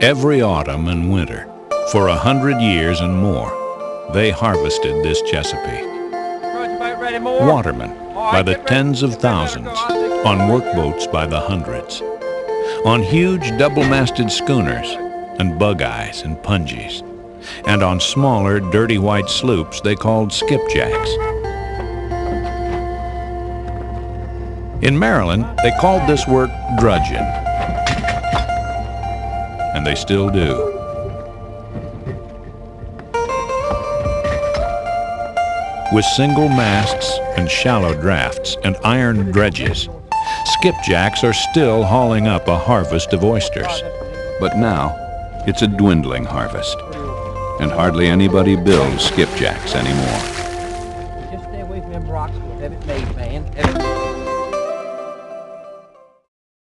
Every autumn and winter, for a hundred years and more, they harvested this Chesapeake. Watermen by the tens of thousands, on workboats by the hundreds, on huge double-masted schooners and bug-eyes and pungies, and on smaller, dirty white sloops they called skipjacks. In Maryland, they called this work drudging and they still do. With single masts and shallow drafts and iron dredges, skipjacks are still hauling up a harvest of oysters. But now, it's a dwindling harvest, and hardly anybody builds skipjacks anymore. Just stay away from them rocks, have it made, man.